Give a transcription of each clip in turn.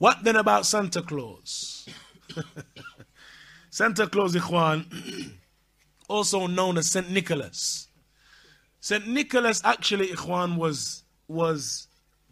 What then about Santa Claus? Santa Claus, Ikhwan, also known as St. Nicholas. St. Nicholas actually, Ikhwan, was, was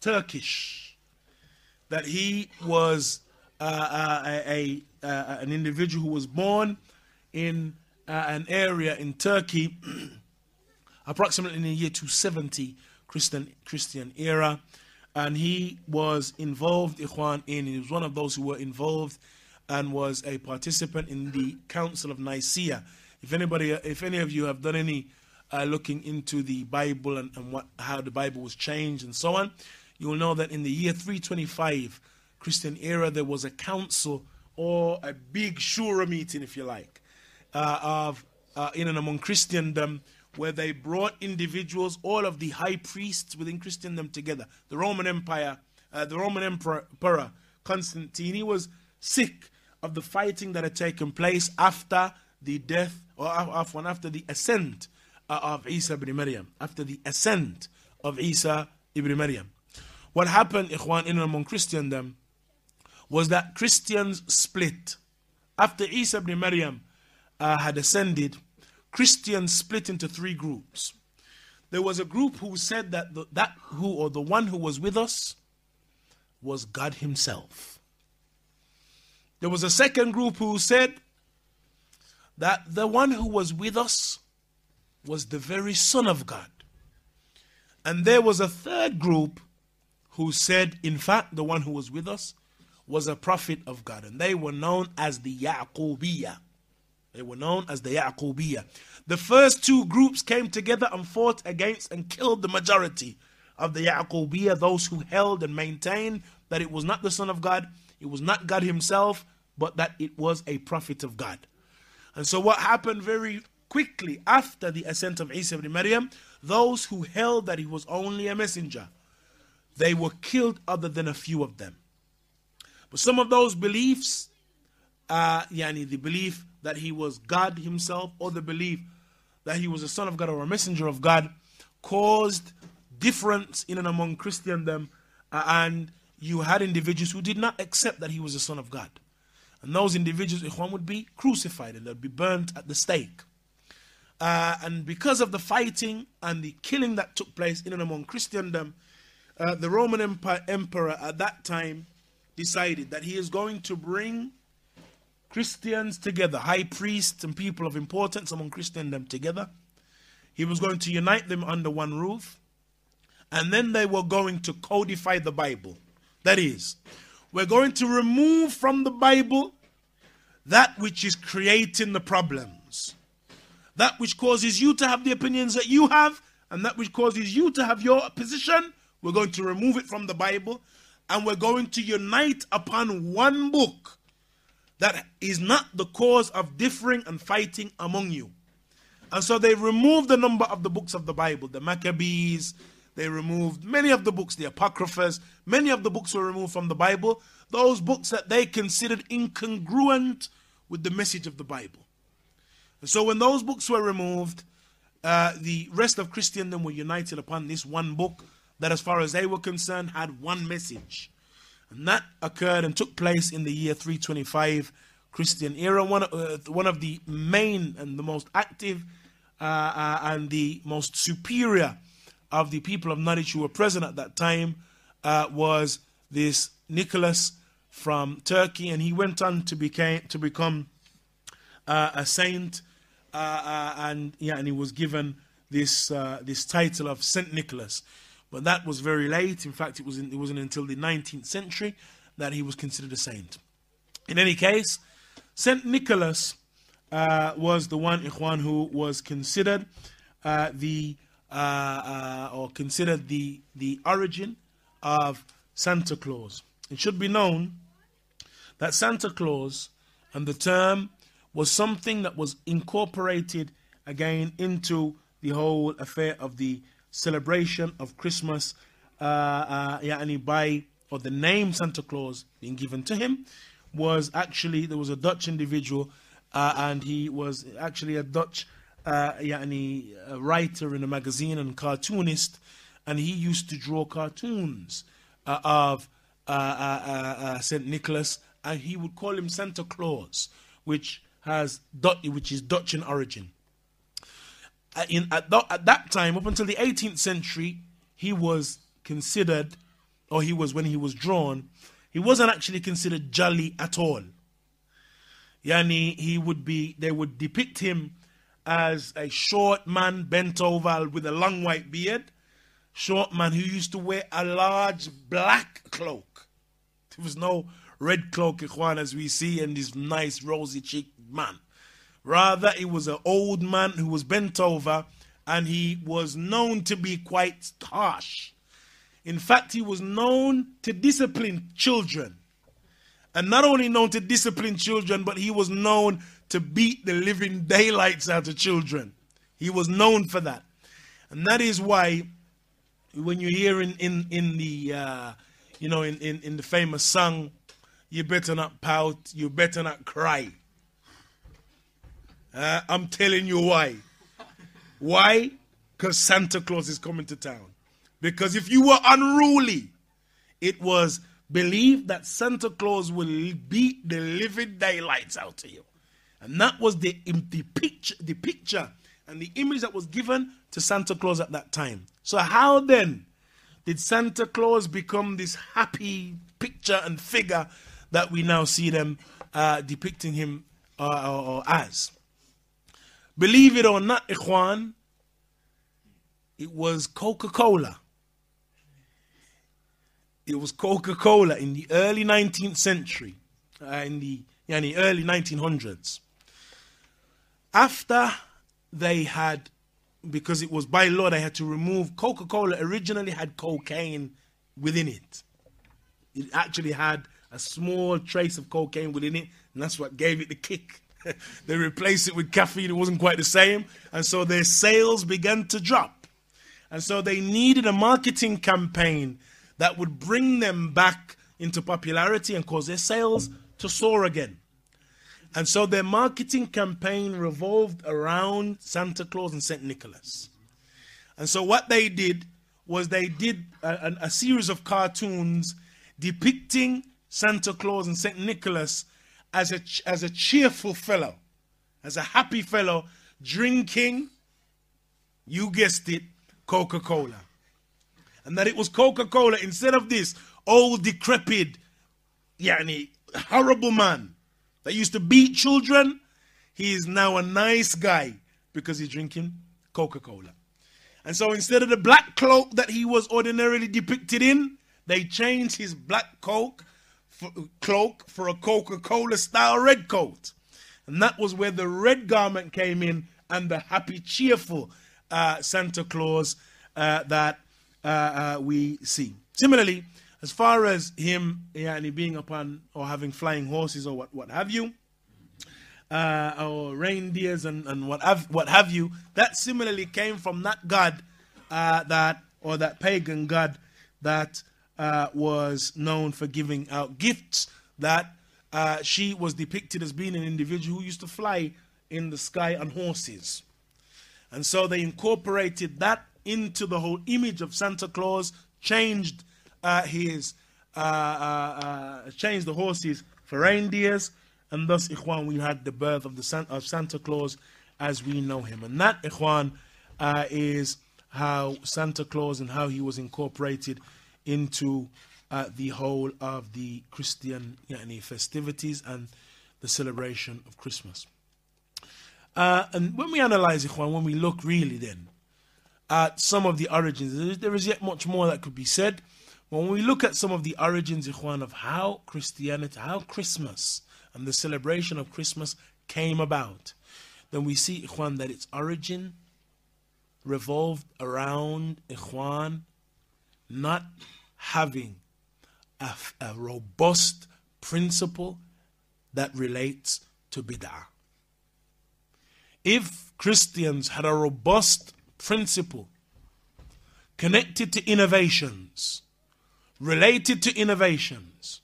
Turkish. That he was uh, uh, a, a uh, an individual who was born in uh, an area in Turkey, approximately in the year 270 Christian Christian era, and he was involved, Ikhwan, in he was one of those who were involved and was a participant in the Council of Nicaea. If anybody, if any of you have done any uh, looking into the Bible and, and what how the Bible was changed and so on, you will know that in the year 325 Christian era there was a council or a big shura meeting, if you like, uh, of uh, in and among Christendom, where they brought individuals, all of the high priests within Christendom together. The Roman Empire, uh, the Roman Emperor, Constantine, he was sick of the fighting that had taken place after the death or after, the ascent uh, of Isa ibn Maryam, after the ascent of Isa ibn Maryam. What happened, Ikhwan, in among Christendom, was that Christians split. After Isa ibn Maryam uh, had ascended, Christians split into three groups. There was a group who said that the, that who or the one who was with us was God Himself. There was a second group who said that the one who was with us was the very Son of God. And there was a third group who said, in fact, the one who was with us was a prophet of God, and they were known as the Yaqubiyah. They were known as the Yaqubiyah. The first two groups came together and fought against and killed the majority of the Yaqubiyah, those who held and maintained that it was not the Son of God, it was not God Himself, but that it was a prophet of God. And so, what happened very quickly after the ascent of Isa ibn Maryam, those who held that he was only a messenger, they were killed, other than a few of them. But some of those beliefs, uh, yani the belief that he was God himself, or the belief that he was a son of God or a messenger of God, caused difference in and among Christendom, and you had individuals who did not accept that he was a son of God. And those individuals, Ikhwan, would be crucified and they'd be burnt at the stake. Uh, and because of the fighting and the killing that took place in and among Christendom, uh, the Roman Empire, emperor at that time decided that he is going to bring Christians together, high priests and people of importance among Christendom together. He was going to unite them under one roof. And then they were going to codify the Bible. That is, we're going to remove from the Bible that which is creating the problems. That which causes you to have the opinions that you have, and that which causes you to have your position, we're going to remove it from the Bible and we're going to unite upon one book that is not the cause of differing and fighting among you. And so they removed the number of the books of the Bible, the Maccabees, they removed many of the books, the Apocryphas, many of the books were removed from the Bible, those books that they considered incongruent with the message of the Bible. And so when those books were removed, uh, the rest of Christendom were united upon this one book that, as far as they were concerned, had one message. And that occurred and took place in the year 325 Christian era. One, uh, one of the main and the most active uh, uh, and the most superior of the people of knowledge who were present at that time uh, was this Nicholas from Turkey, and he went on to became to become uh, a saint, uh, and yeah, and he was given this this title of Saint Nicholas. But that was very late. In fact, it, was in, it wasn't until the 19th century that he was considered a saint. In any case, St. Nicholas uh, was the one, Ikhwan, who was considered uh, the, uh, uh, or considered the, the origin of Santa Claus. It should be known that Santa Claus and the term was something that was incorporated again into the whole affair of the celebration of Christmas, uh, uh, by, or the name Santa Claus being given to him, was actually, there was a Dutch individual, uh, and he was actually a Dutch uh, a writer in a magazine and cartoonist, and he used to draw cartoons uh, of uh, uh, uh, uh, Saint Nicholas, and he would call him Santa Claus, which has Dutch, which is Dutch in origin. In, at, th- at that time, up until the 18th century, he was considered, or he was when he was drawn, he wasn't actually considered jolly at all. Yani he would be, they would depict him as a short man bent over with a long white beard, short man who used to wear a large black cloak. There was no red cloak, Ikhwan, as we see, and this nice rosy cheeked man. Rather, it was an old man who was bent over and he was known to be quite harsh. In fact, he was known to discipline children. And not only known to discipline children, but he was known to beat the living daylights out of children. He was known for that. And that is why when you hear in, in, in the uh, you know in, in, in the famous song, you better not pout, you better not cry. Uh, I'm telling you why. Why? Because Santa Claus is coming to town. Because if you were unruly, it was believed that Santa Claus will beat the living daylights out of you. And that was the, the, picture, the picture and the image that was given to Santa Claus at that time. So, how then did Santa Claus become this happy picture and figure that we now see them uh, depicting him uh, as? Believe it or not, Ikhwan, it was Coca Cola. It was Coca Cola in the early 19th century, uh, in the, yeah, in the early 1900s. After they had, because it was by law, they had to remove Coca Cola, originally had cocaine within it. It actually had a small trace of cocaine within it, and that's what gave it the kick. they replaced it with caffeine, it wasn't quite the same, and so their sales began to drop. And so they needed a marketing campaign that would bring them back into popularity and cause their sales to soar again. And so their marketing campaign revolved around Santa Claus and St. Nicholas. And so what they did was they did a, a, series of cartoons depicting Santa Claus and St. Nicholas as a, as a cheerful fellow, as a happy fellow, drinking, you guessed it, Coca Cola. And that it was Coca Cola instead of this old, decrepit, yani, horrible man that used to beat children. He is now a nice guy because he's drinking Coca Cola. And so instead of the black cloak that he was ordinarily depicted in, they changed his black coke for, cloak for a Coca Cola style red coat. And that was where the red garment came in and the happy, cheerful uh, Santa Claus uh, that uh, uh we see. Similarly, as far as him yeah, being upon or having flying horses or what, what have you, uh, or reindeers and, and what, have, what have you, that similarly came from that god uh, that, or that pagan god that uh, was known for giving out gifts, that uh, she was depicted as being an individual who used to fly in the sky on horses. And so they incorporated that into the whole image of Santa Claus, changed uh, his, uh, uh, changed the horses for reindeers, and thus, Ikhwan, we had the birth of, the San- of Santa Claus as we know him. And that, Ikhwan, is how Santa Claus and how he was incorporated into uh, the whole of the Christian yani, festivities and the celebration of Christmas. Uh, and when we analyze Ikhwan, when we look really then at some of the origins, there is yet much more that could be said. When we look at some of the origins, Ikhwan, of how Christianity, how Christmas and the celebration of Christmas came about, then we see, Ikhwan, that its origin revolved around, Ikhwan, not having a, a robust principle that relates to bid'ah. If Christians had a robust principle connected to innovations, related to innovations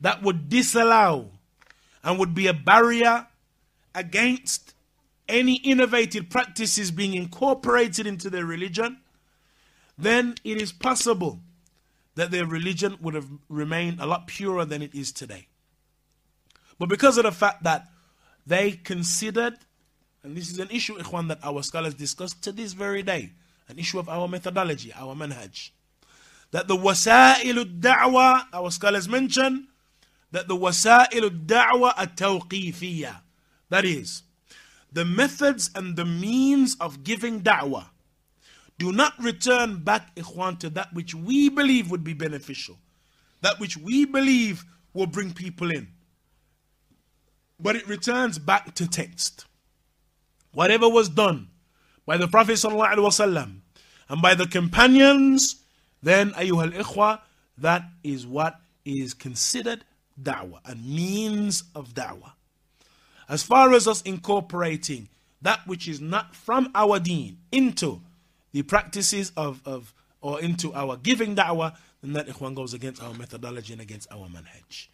that would disallow and would be a barrier against any innovative practices being incorporated into their religion, then it is possible that their religion would have remained a lot purer than it is today. But because of the fact that they considered, and this is an issue, Ikhwan, that our scholars discuss to this very day, an issue of our methodology, our manhaj, that the wasa'il da'wa, our scholars mention, that the wasa'il da'wa at-tawqifiyah, that is, the methods and the means of giving da'wah do not return back, ikhwan, to that which we believe would be beneficial, that which we believe will bring people in. But it returns back to text. Whatever was done by the Prophet ﷺ and by the companions, then, ayyuhal ikhwa, that is what is considered da'wah, a means of da'wah. As far as us incorporating that which is not from our deen into the practices of, of or into our giving da'wah, then that ikhwan goes against our methodology and against our manhaj.